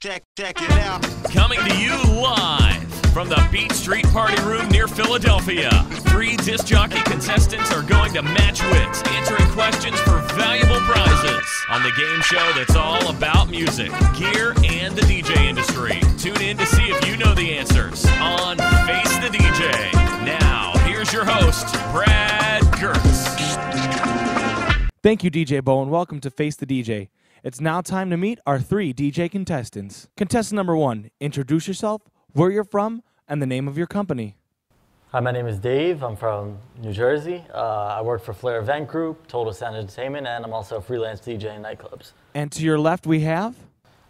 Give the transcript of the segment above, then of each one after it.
Check, check it out. Coming to you live from the Beat Street Party Room near Philadelphia. Three disc jockey contestants are going to match wits, answering questions for valuable prizes on the game show that's all about music, gear, and the DJ industry. Tune in to see if you know the answers on Face the DJ. Now, here's your host, Brad Gertz. Thank you, DJ Bo, and welcome to Face the DJ. It's now time to meet our three DJ contestants. Contestant number one, introduce yourself, where you're from, and the name of your company. Hi, my name is Dave. I'm from New Jersey. Uh, I work for Flair Event Group, Total Sound Entertainment, and I'm also a freelance DJ in nightclubs. And to your left, we have.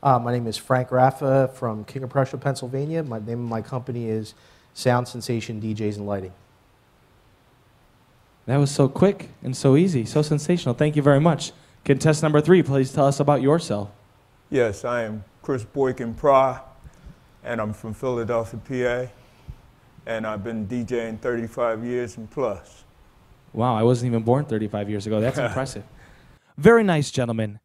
Uh, my name is Frank Raffa from King of Prussia, Pennsylvania. My name of my company is Sound Sensation DJs and Lighting. That was so quick and so easy, so sensational. Thank you very much. Contestant number three, please tell us about yourself. Yes, I am Chris Boykin Pry, and I'm from Philadelphia, PA, and I've been DJing 35 years and plus. Wow, I wasn't even born 35 years ago. That's impressive. Very nice, gentlemen.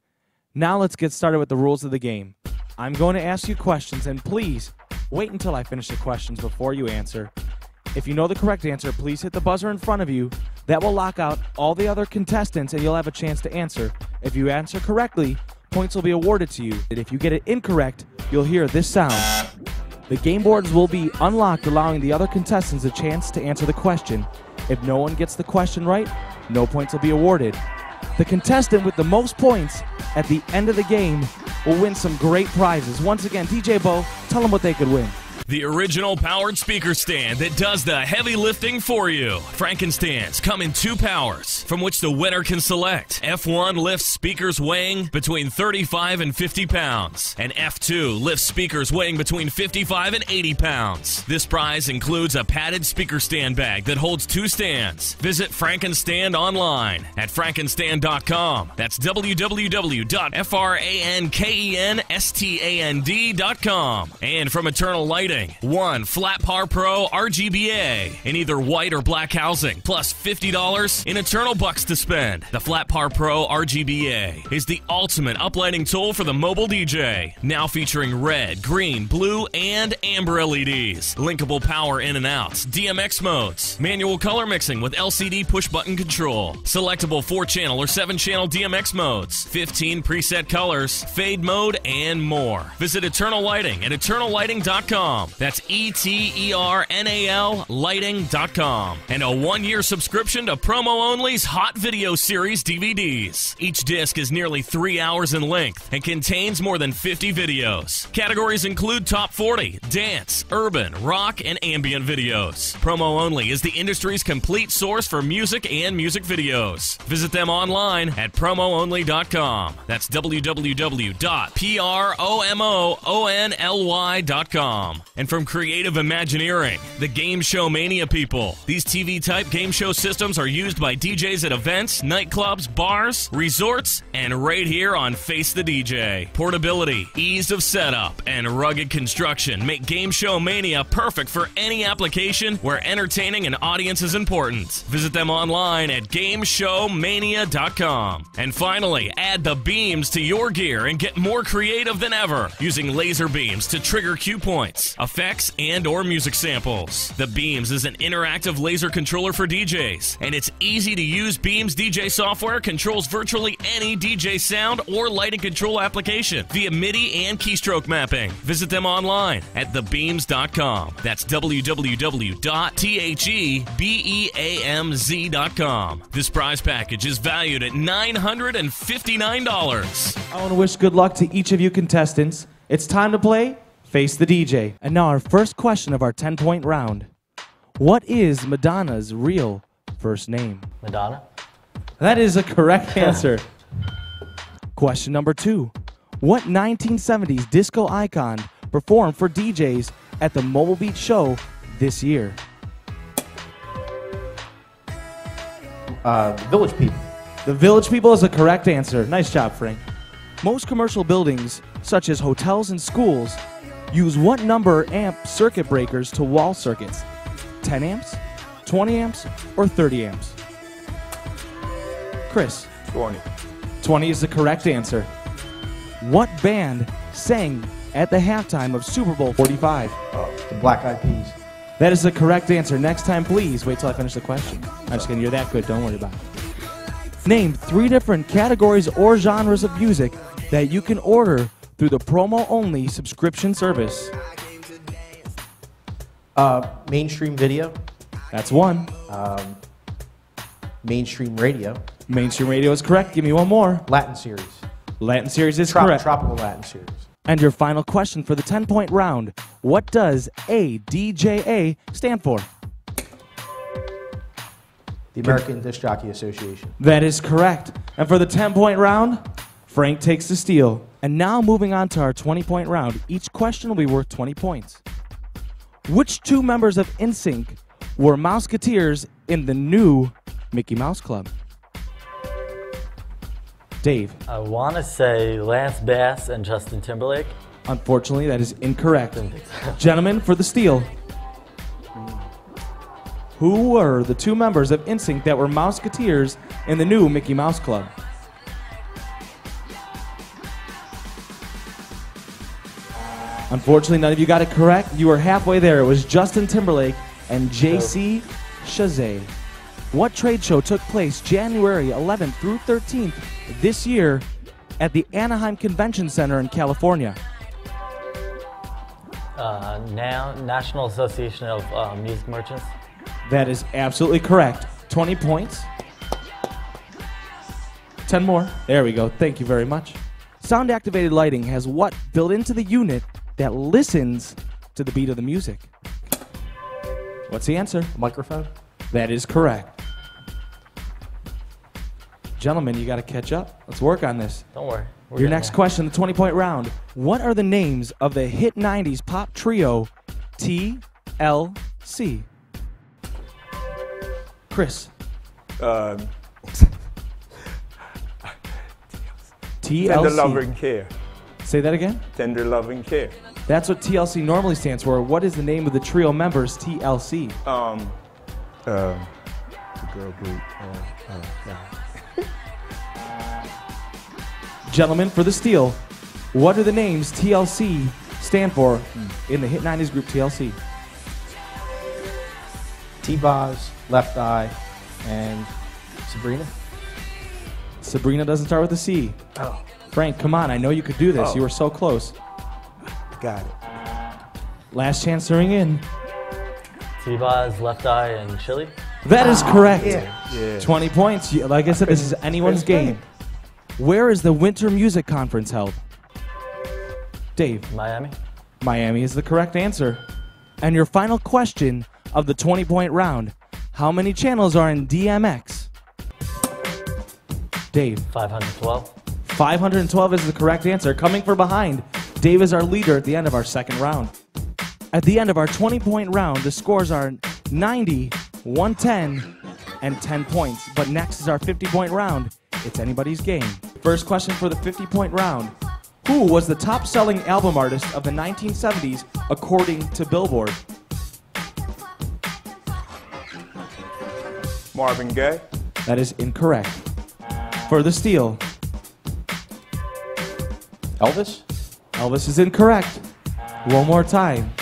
Now let's get started with the rules of the game. I'm going to ask you questions, and please wait until I finish the questions before you answer. If you know the correct answer, please hit the buzzer in front of you. That will lock out all the other contestants, and you'll have a chance to answer. If you answer correctly, points will be awarded to you. And if you get it incorrect, you'll hear this sound. The game boards will be unlocked, allowing the other contestants a chance to answer the question. If no one gets the question right, no points will be awarded. The contestant with the most points at the end of the game will win some great prizes. Once again, DJ Bo, tell them what they could win. The original powered speaker stand that does the heavy lifting for you. Frankenstands come in two powers, from which the winner can select. F1 lifts speakers weighing between 35 and 50 pounds, and F2 lifts speakers weighing between 55 and 80 pounds. This prize includes a padded speaker stand bag that holds two stands. Visit Frankenstand online at frankenstand.com. That's www.frankenstand.com. And from Eternal Lighting, one Flat Par Pro RGBA in either white or black housing, plus $50 in Eternal Bucks to spend. The Flat Par Pro RGBA is the ultimate uplighting tool for the mobile DJ, now featuring red, green, blue, and amber LEDs, linkable power in and outs, DMX modes, manual color mixing with LCD push button control, selectable 4 channel or 7 channel DMX modes, 15 preset colors, fade mode, and more. Visit Eternal Lighting at eternallighting.com. That's E T E R N A L lighting.com. And a one year subscription to Promo Only's Hot Video Series DVDs. Each disc is nearly three hours in length and contains more than 50 videos. Categories include top 40, dance, urban, rock, and ambient videos. Promo Only is the industry's complete source for music and music videos. Visit them online at promoonly.com. That's www.promoonly.com. And from Creative Imagineering, the Game Show Mania people. These TV type game show systems are used by DJs at events, nightclubs, bars, resorts, and right here on Face the DJ. Portability, ease of setup, and rugged construction make Game Show Mania perfect for any application where entertaining an audience is important. Visit them online at gameshowmania.com. And finally, add the Beamz to your gear and get more creative than ever using laser beams to trigger cue points, effects, and or music samples. The Beamz is an interactive laser controller for DJs, and its easy to use Beamz DJ software controls virtually any DJ sound or lighting control application via MIDI and keystroke mapping. Visit them online at thebeamz.com. That's www.thebeamz.com. This prize package is valued at $959. I want to wish good luck to each of you contestants. It's time to play Face the DJ. And now, our first question of our 10 point round What is Madonna's real first name? Madonna? That is a correct answer. Question number two What 1970s disco icon performed for DJs at the Mobile Beat Show this year? Uh, Village People. The Village People is a correct answer. Nice job, Frank. Most commercial buildings, such as hotels and schools, use what number amp circuit breakers to wall circuits? 10 amps, 20 amps, or 30 amps? Chris, 20. 20 is the correct answer. What band sang at the halftime of Super Bowl 45? Uh, the Black Eyed Peas. That is the correct answer. Next time, please wait till I finish the question. I'm just kidding. You're that good. Don't worry about it. Name three different categories or genres of music that you can order through the promo only subscription service. Uh, mainstream video, That's one. mainstream radio, Mainstream radio is correct. Give me one more. Latin series, Latin series is Trop- correct. tropical Latin series. And your final question for the 10 point round What does ADJA stand for? The American Disc Jockey Association. That is correct. And for the 10 point round, Frank takes the steal. And now moving on to our 20 point round. Each question will be worth 20 points. Which two members of NSYNC were Mouseketeers in the new Mickey Mouse Club? Dave, I want to say Lance Bass and Justin Timberlake. unfortunately, that is incorrect. Gentlemen, for the steal. Who were the two members of NSYNC that were Mouseketeers in the new Mickey Mouse Club? Unfortunately, none of you got it correct. You were halfway there. It was Justin Timberlake and JC Chasez. What trade show took place January 11th through 13th this year at the Anaheim Convention Center in California? Uh, now, National Association of uh, Music Merchants. That is absolutely correct. 20 points. 10 more. There we go. Thank you very much. Sound activated lighting has what built into the unit that listens to the beat of the music? What's the answer? Microphone. That is correct. Gentlemen, you got to catch up. Let's work on this. Don't worry. we're Your next there. question, the 20 point round. What are the names of the hit 90s pop trio TLC? Chris. Um, TLC. tender loving care. Say that again? Tender loving care. That's what TLC normally stands for. What is the name of the trio members TLC? Um, um, the girl group. Uh, uh, yeah. Gentlemen, for the steal, what are the names TLC stand for in the hit 90s group TLC? T-Boz, Left Eye, and Sabrina. Sabrina doesn't start with a C. Oh. Frank, come on. I know you could do this. Oh. You were so close. Got it. Last chance to ring in. T-Boz, Left Eye, and Chili. That is correct. Yeah. 20 points. Like I said, this is anyone's game. Where is the Winter Music Conference held? Dave, Miami. Miami is the correct answer. And your final question of the 20 point round How many channels are in DMX? Dave, 512. 512 is the correct answer. Coming from behind, Dave is our leader at the end of our second round. At the end of our 20 point round, the scores are 90, 110, and 10 points. But next is our 50 point round. It's anybody's game. First question for the 50 point round Who was the top selling album artist of the 1970s according to Billboard? Marvin Gaye. That is incorrect. For the steal, Elvis? Elvis is incorrect. One more time.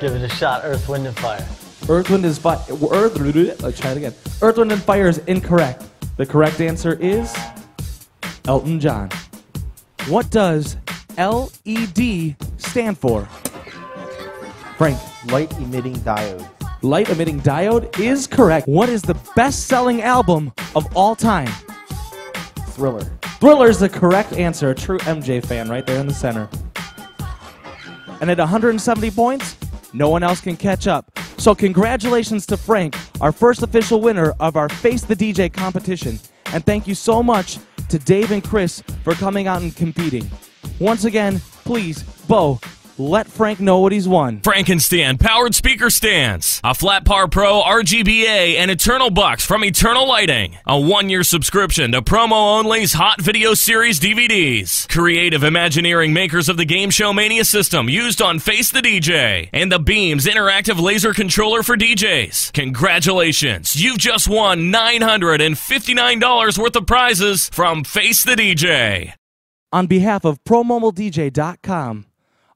Give it a shot. Earth, Wind, and Fire. Earth, Wind, is Fire. Earth, let's try it again. Earth, Wind, and Fire is incorrect. The correct answer is Elton John. What does LED stand for? Frank, Light emitting diode. light emitting diode is correct. What is the best selling album of all time? Thriller. Thriller is the correct answer. A true MJ fan right there in the center. And at 170 points, no one else can catch up. So congratulations to Frank, our first official winner of our Face the DJ competition. And thank you so much to Dave and Chris for coming out and competing. Once again, please, Bo, let Frank know what he's won. Frankenstand powered speaker stands, a Flat Par Pro RGBA, and Eternal Bucks from Eternal Lighting. A one year subscription to Promo Only's Hot Video Series DVDs. Creative Imagineering makers of the Game Show Mania system used on Face the DJ. And the Beamz interactive laser controller for DJs. Congratulations, you've just won $959 worth of prizes from Face the DJ. On behalf of ProMobileDJ.com,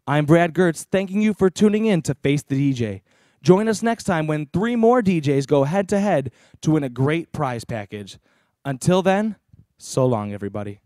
I'm Brad Gertz, thanking you for tuning in to Face the DJ. Join us next time when three more DJs go head to head to win a great prize package. Until then, so long, everybody.